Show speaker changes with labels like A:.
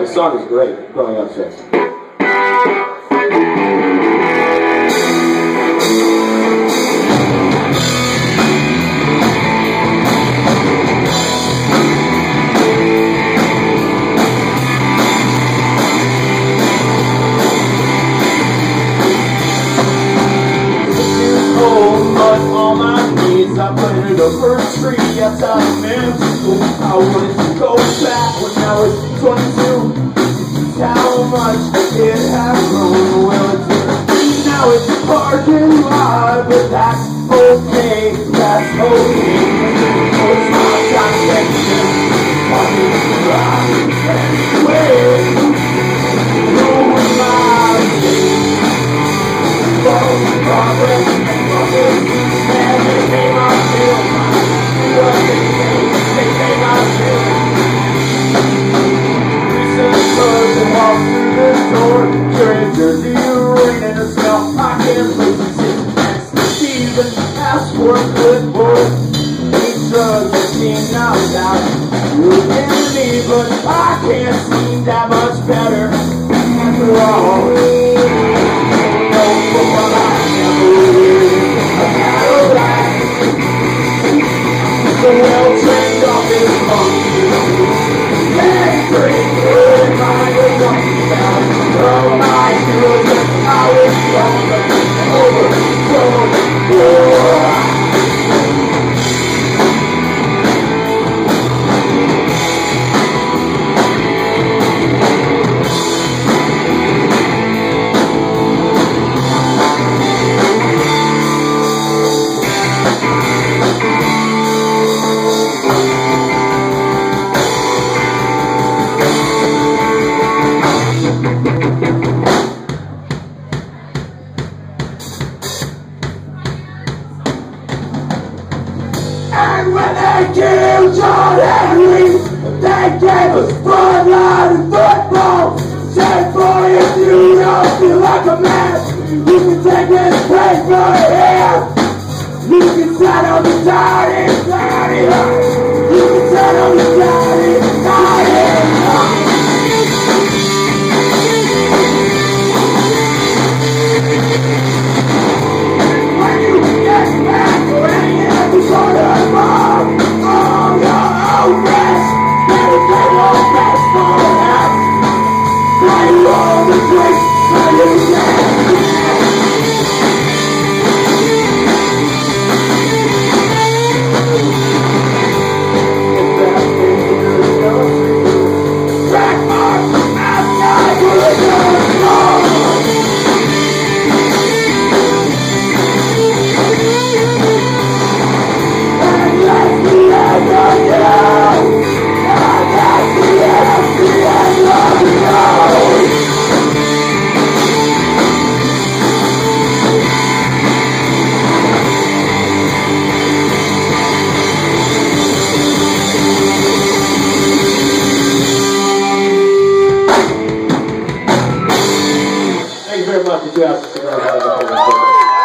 A: the song is great, Growing Up.
B: I planted a first tree outside of Memphis. I wanted to go back when I was 22. How much it has grown, well it's. Now it's a parking lot, but that's okay, that's okay. It's my connection, parking lot, but I can't When they killed John Henry, they gave us bloodline and football. Said, boy, if you don't feel like a man, you can take this place paper here. You can settle the dirty,
A: very much. Did you have